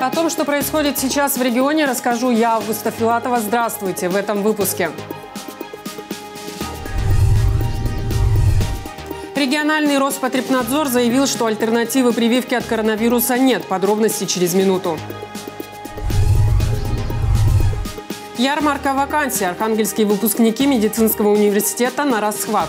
О том, что происходит сейчас в регионе, расскажу я, Августа Филатова. Здравствуйте в этом выпуске. Региональный Роспотребнадзор заявил, что альтернативы прививки от коронавируса нет. Подробности через минуту. Ярмарка вакансий. Архангельские выпускники медицинского университета на расхват.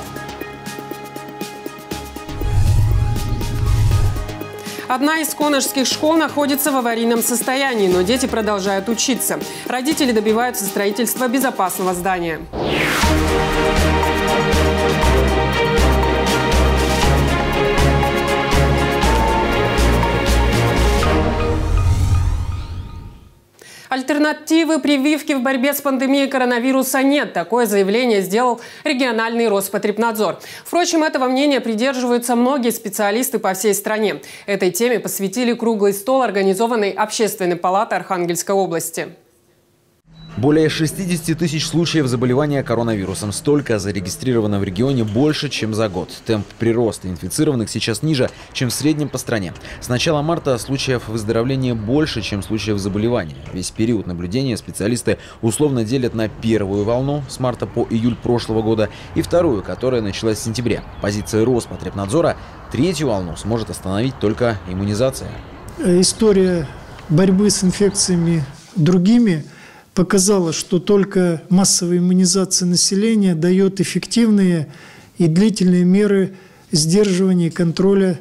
Одна из коношских школ находится в аварийном состоянии, но дети продолжают учиться. Родители добиваются строительства безопасного здания. Альтернативы прививки в борьбе с пандемией коронавируса нет. Такое заявление сделал региональный Роспотребнадзор. Впрочем, этого мнения придерживаются многие специалисты по всей стране. Этой теме посвятили круглый стол, организованный Общественной палатой Архангельской области. Более 60 тысяч случаев заболевания коронавирусом. Столько зарегистрировано в регионе больше, чем за год. Темп прироста инфицированных сейчас ниже, чем в среднем по стране. С начала марта случаев выздоровления больше, чем случаев заболевания. Весь период наблюдения специалисты условно делят на первую волну с марта по июль прошлого года и вторую, которая началась в сентябре. Позиция Роспотребнадзора – третью волну сможет остановить только иммунизация. История борьбы с инфекциями другими – показала, что только массовая иммунизация населения дает эффективные и длительные меры сдерживания и контроля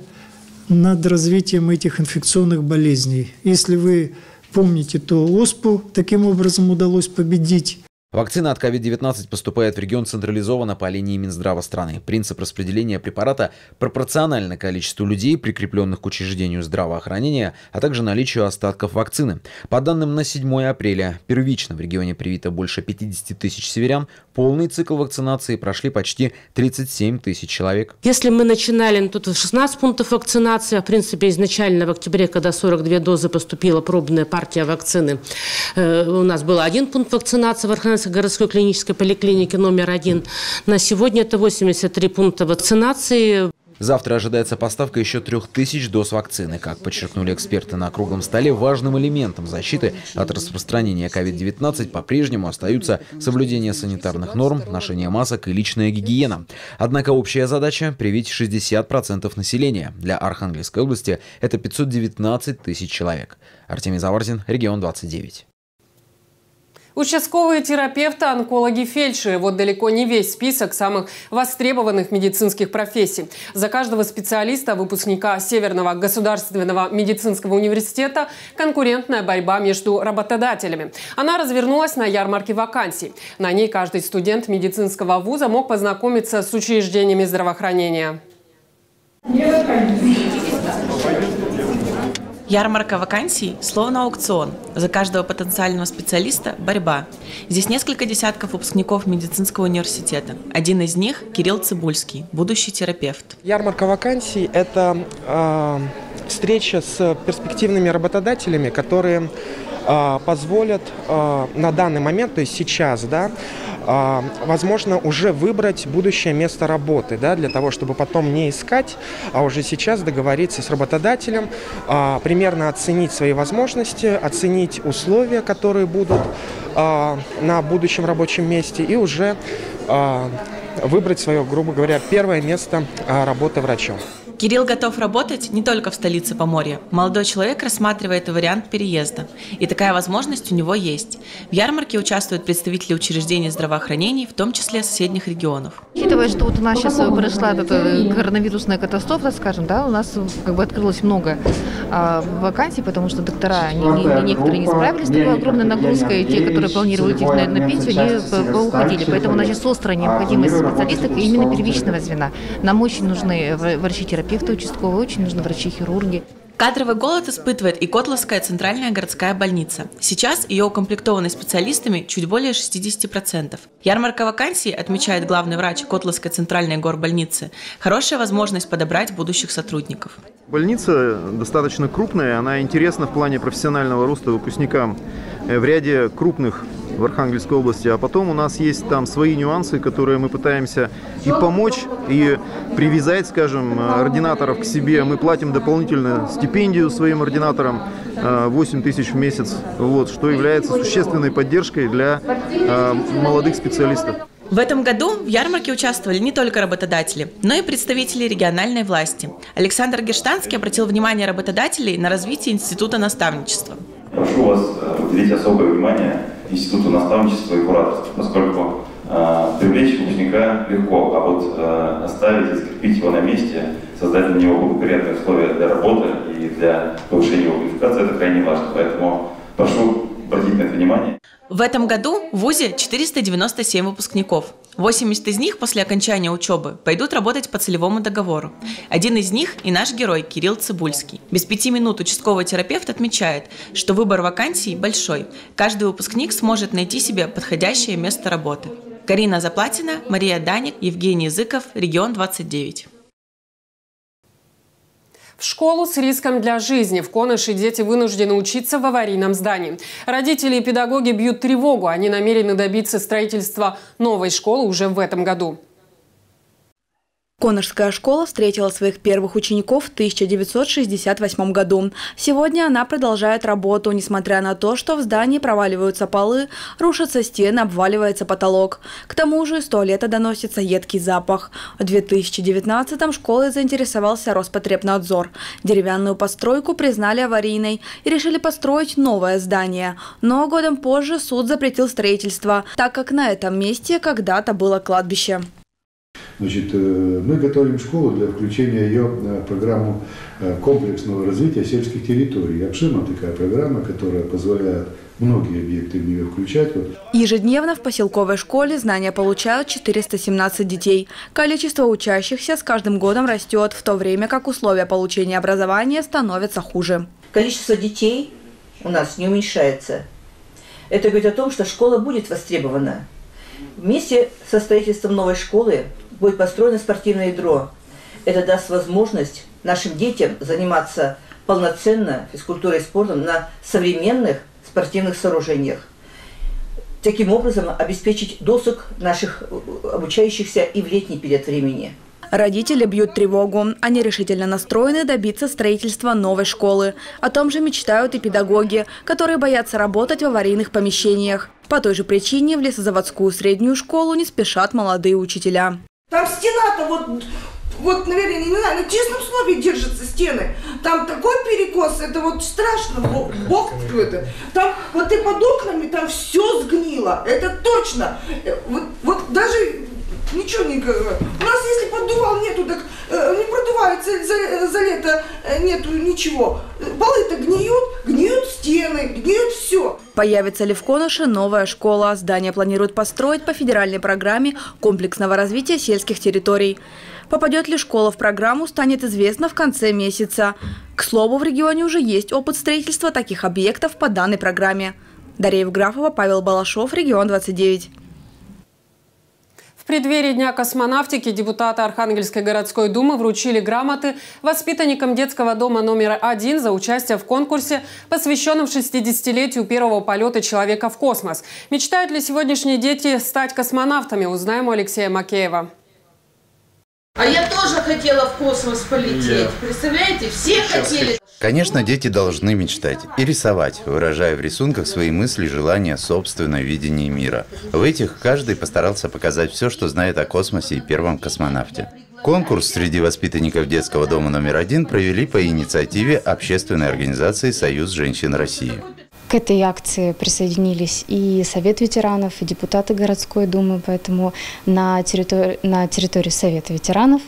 над развитием этих инфекционных болезней. Если вы помните, то ОСПУ таким образом удалось победить. Вакцина от COVID-19 поступает в регион централизованно по линии Минздрава страны. Принцип распределения препарата пропорционально количеству людей, прикрепленных к учреждению здравоохранения, а также наличию остатков вакцины. По данным на 7 апреля, первично в регионе привито больше 50 тысяч северян, полный цикл вакцинации прошли почти 37 тысяч человек. Если мы начинали, ну, тут 16 пунктов вакцинации, а в принципе изначально в октябре, когда 42 дозы поступила пробная партия вакцины, э, у нас был один пункт вакцинации в Архангельской городской клинической поликлиники номер один. На сегодня это 83 пункта вакцинации. Завтра ожидается поставка еще трех тысяч доз вакцины. Как подчеркнули эксперты на круглом столе, важным элементом защиты от распространения COVID-19 по-прежнему остаются соблюдение санитарных норм, ношение масок и личная гигиена. Однако общая задача – привить 60% населения. Для Архангельской области это 519 тысяч человек. Артемий Заварзин, регион 29. Участковые терапевты, онкологи, фельдшеры – вот далеко не весь список самых востребованных медицинских профессий. За каждого специалиста, выпускника Северного государственного медицинского университета конкурентная борьба между работодателями. Она развернулась на ярмарке вакансий. На ней каждый студент медицинского вуза мог познакомиться с учреждениями здравоохранения. Ярмарка вакансий словно аукцион. За каждого потенциального специалиста – борьба. Здесь несколько десятков выпускников медицинского университета. Один из них – Кирилл Цибульский, будущий терапевт. Ярмарка вакансий – это э, встреча с перспективными работодателями, которые позволят э, на данный момент, то есть сейчас, да, а, возможно, уже выбрать будущее место работы, да, для того, чтобы потом не искать, а уже сейчас договориться с работодателем, а, примерно оценить свои возможности, оценить условия, которые будут а, на будущем рабочем месте и уже выбрать свое, грубо говоря, первое место работы врачом. Кирилл готов работать не только в столице Поморья. Молодой человек рассматривает вариант переезда. И такая возможность у него есть. В ярмарке участвуют представители учреждений здравоохранения, в том числе соседних регионов. Учитывая, что вот у нас сейчас произошла эта коронавирусная катастрофа, скажем, да, у нас как бы открылось много а, вакансий, потому что доктора, они, не, некоторые не справились с такой огромной нагрузкой, те, которые планировали идти на, на пенсию, они уходили. Поэтому у нас сейчас острая необходимость специалистов именно первичного звена. Нам очень нужны врачи-терапевты, терапевты участковые, очень нужны врачи-хирурги. Кадровый голод испытывает и Котловская центральная городская больница. Сейчас ее укомплектованы специалистами чуть более 60%. Ярмарка вакансий, отмечает главный врач Котловской центральной горбольницы, хорошая возможность подобрать будущих сотрудников. Больница достаточно крупная, она интересна в плане профессионального роста выпускникам. Э, в ряде крупных в Архангельской области, а потом у нас есть там свои нюансы, которые мы пытаемся и помочь, и привязать, скажем, ординаторов к себе. Мы платим дополнительно стипендию своим ординаторам, 8 тысяч в месяц, вот, что является существенной поддержкой для молодых специалистов. В этом году в ярмарке участвовали не только работодатели, но и представители региональной власти. Александр Гештанский обратил внимание работодателей на развитие института наставничества. Прошу вас э, уделить особое внимание институту наставничества и кураторства, поскольку э, привлечь выпускника легко, а вот э, оставить и закрепить его на месте, создать для него благоприятные условия для работы и для повышения его квалификации – это крайне важно. Поэтому прошу обратить на это внимание. В этом году в ВУЗе 497 выпускников. 80 из них после окончания учебы пойдут работать по целевому договору. Один из них и наш герой Кирилл Цибульский. Без пяти минут участковый терапевт отмечает, что выбор вакансий большой. Каждый выпускник сможет найти себе подходящее место работы. Карина Заплатина, Мария Даник, Евгений Языков, Регион 29. В школу с риском для жизни в Коныши дети вынуждены учиться в аварийном здании. Родители и педагоги бьют тревогу. Они намерены добиться строительства новой школы уже в этом году. Конорская школа встретила своих первых учеников в 1968 году. Сегодня она продолжает работу, несмотря на то, что в здании проваливаются полы, рушатся стены, обваливается потолок. К тому же из туалета доносится едкий запах. В 2019-м школой заинтересовался Роспотребнадзор. Деревянную постройку признали аварийной и решили построить новое здание. Но годом позже суд запретил строительство, так как на этом месте когда-то было кладбище. Значит, э, мы готовим школу для включения ее в программу э, комплексного развития сельских территорий. Обширная такая программа, которая позволяет многие объекты в нее включать. Вот. Ежедневно в поселковой школе знания получают 417 детей. Количество учащихся с каждым годом растет, в то время как условия получения образования становятся хуже. Количество детей у нас не уменьшается. Это говорит о том, что школа будет востребована. Вместе со строительством новой школы будет построено спортивное ядро. Это даст возможность нашим детям заниматься полноценно физкультурой и спортом на современных спортивных сооружениях. Таким образом обеспечить досуг наших обучающихся и в летний период времени. Родители бьют тревогу. Они решительно настроены добиться строительства новой школы. О том же мечтают и педагоги, которые боятся работать в аварийных помещениях. По той же причине в лесозаводскую среднюю школу не спешат молодые учителя. Там стена-то вот, вот, наверное, не знаю, на честном слове держатся стены. Там такой перекос, это вот страшно, бог, бог это. Там, вот и под окнами там все сгнило, это точно. Э, вот, вот даже ничего не говорю. У нас если поддувал нету, так э, не продувается за, за лето э, нету ничего. Полы-то гниют, гниют стены, гниют все. Появится ли в Конуше новая школа? Здание планируют построить по федеральной программе комплексного развития сельских территорий. Попадет ли школа в программу, станет известно в конце месяца. К слову, в регионе уже есть опыт строительства таких объектов по данной программе. Дарья Евграфова, Павел Балашов, Регион 29 преддверии Дня космонавтики депутаты Архангельской городской думы вручили грамоты воспитанникам детского дома номер один за участие в конкурсе, посвященном 60-летию первого полета человека в космос. Мечтают ли сегодняшние дети стать космонавтами, узнаем у Алексея Макеева. А я тоже хотела в космос полететь. Представляете, все хотели. Конечно, дети должны мечтать и рисовать, выражая в рисунках свои мысли, желания, собственное видение мира. В этих каждый постарался показать все, что знает о космосе и первом космонавте. Конкурс среди воспитанников детского дома номер один провели по инициативе общественной организации «Союз женщин России». К этой акции присоединились и Совет ветеранов, и депутаты городской думы, поэтому на территории, на территории Совета ветеранов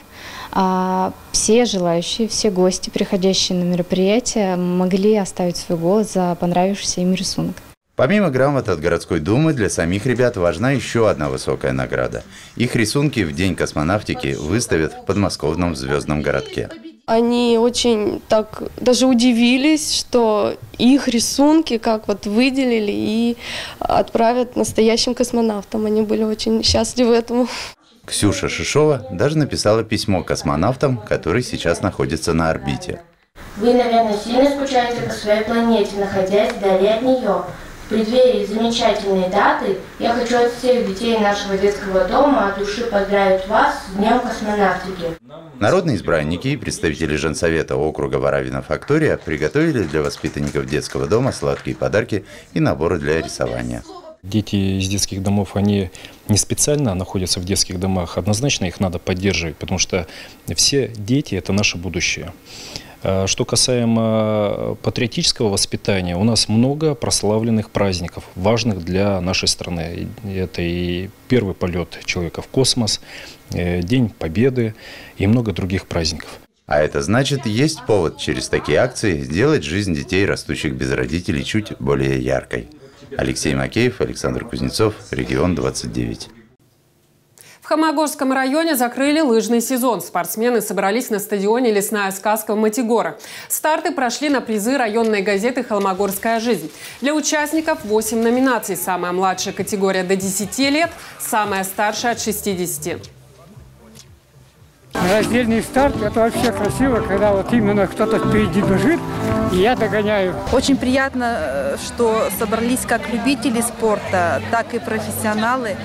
все желающие, все гости, приходящие на мероприятие, могли оставить свой голос за понравившийся им рисунок. Помимо грамот от городской думы, для самих ребят важна еще одна высокая награда. Их рисунки в День космонавтики выставят в подмосковном звездном городке. Они очень так даже удивились, что их рисунки как вот выделили и отправят настоящим космонавтам. Они были очень счастливы этому. Ксюша Шишова даже написала письмо космонавтам, которые сейчас находятся на орбите. Вы, наверное, сильно скучаете по своей планете, находясь вдали от нее. преддверии замечательной даты я хочу от всех детей нашего детского дома от души поздравить вас с Днем космонавтики. Народные избранники и представители женсовета округа Варавина-Фактория приготовили для воспитанников детского дома сладкие подарки и наборы для рисования. Дети из детских домов, они не специально находятся в детских домах, однозначно их надо поддерживать, потому что все дети – это наше будущее. А что касаемо патриотического воспитания, у нас много прославленных праздников, важных для нашей страны. Это и первый полет человека в космос, э, День Победы и много других праздников. А это значит, есть повод через такие акции сделать жизнь детей, растущих без родителей, чуть более яркой. Алексей Макеев, Александр Кузнецов, Регион 29. В Хамагорском районе закрыли лыжный сезон. Спортсмены собрались на стадионе «Лесная сказка» в Матигора. Старты прошли на призы районной газеты «Холмогорская жизнь». Для участников 8 номинаций. Самая младшая категория до 10 лет, самая старшая от 60. Раздельный старт – это вообще красиво, когда вот именно кто-то впереди бежит, и я догоняю. Очень приятно, э, что собрались как любители спорта, так и профессионалы.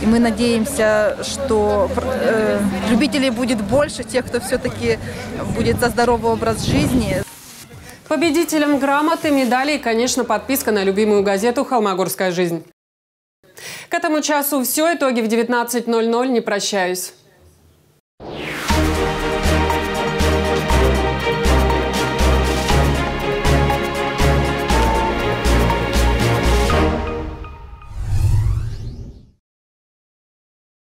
И мы надеемся, что э, любителей будет больше, тех, кто все-таки будет за здоровый образ жизни. Победителям грамоты, медали и, конечно, подписка на любимую газету «Холмогорская жизнь». К этому часу все. Итоги в 19.00. Не прощаюсь.